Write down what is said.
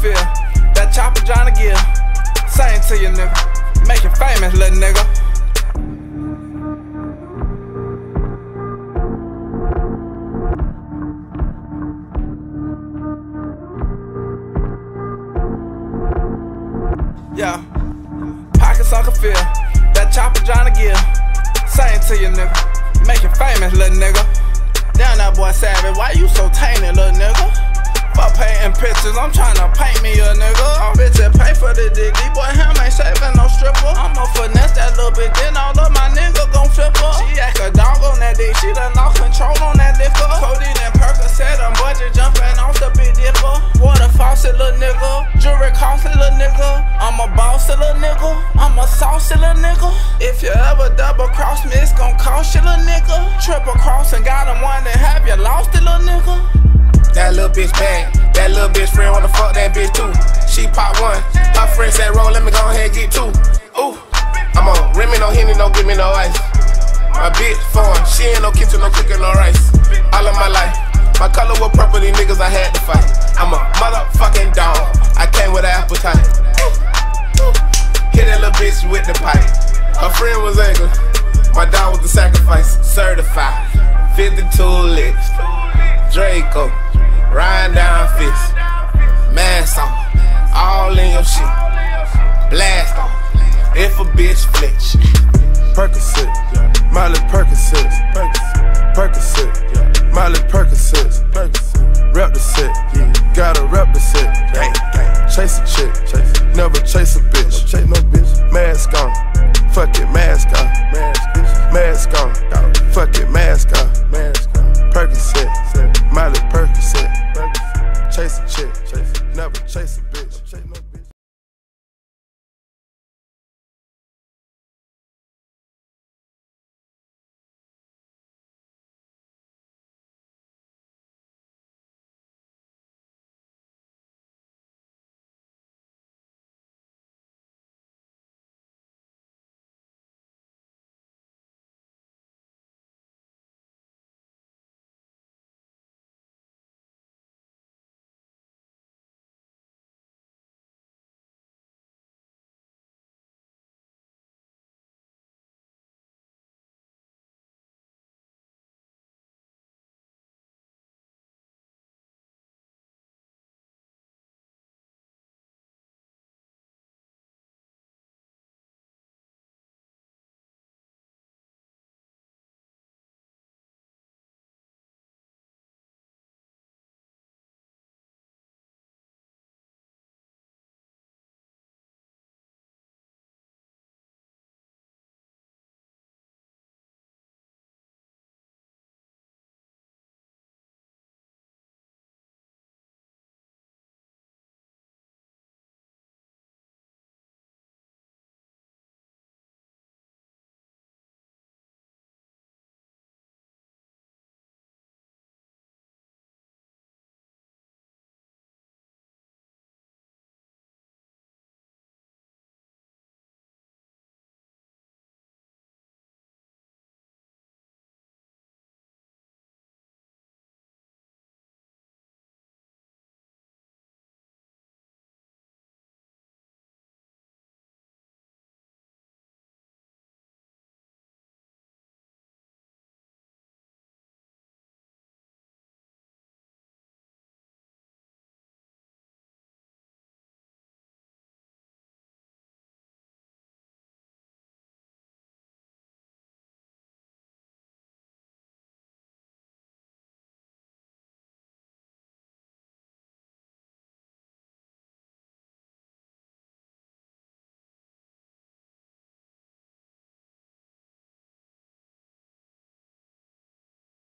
feel. That chopper Johnny Gill. Same to you, nigga. Make you famous, little nigga. Yeah. Pockets I can feel. That chopper Johnny Gill. Same to you, nigga. Make you famous, little nigga. Damn that boy savage. Why you so tainted, little nigga? Fuck painting pictures, I'm tryna paint me a nigga. I'm bitch that pay for the. These boy him ain't saving no stripper. I'ma finesse that little bit, then all of my niggas gon' flip her. She act a dog on that dick, she done lost control on that liquor. Codeine and Percocet, I'm budget jumping off the big dipper. Water faucet, little nigga. Jewelry costly, little nigga. I'm a bossy little nigga. I'm a saucy little nigga. If you ever double cross me, it's gon' cost you, little nigga. Triple cross and got him one and have you lost bitch bad. That little bitch friend wanna fuck that bitch too. She pop one. My friend said roll, let me go ahead and get two. Ooh, I'm on Remy, no Henny, no give me no ice. My bitch foreign, she ain't no kitchen, no cooking, no rice. All of my life, my color was purple, these niggas I had to fight. I'm a motherfucking dog. I came with an appetite. Hit that little bitch with the pipe. Her friend was ugly. My dog was the sacrifice. Certified. 52 licks. Draco. Riding down fist. Mask on. All in your shit. Blast on. If a bitch flinch. Percocet, Miley Percocet, Percocet, Miley Percocet, rep the set, gotta rep the set, chase a chick, never chase a bitch, chase no bitch, mask on, fuck it, mask on, mask on, fuck it, mask on.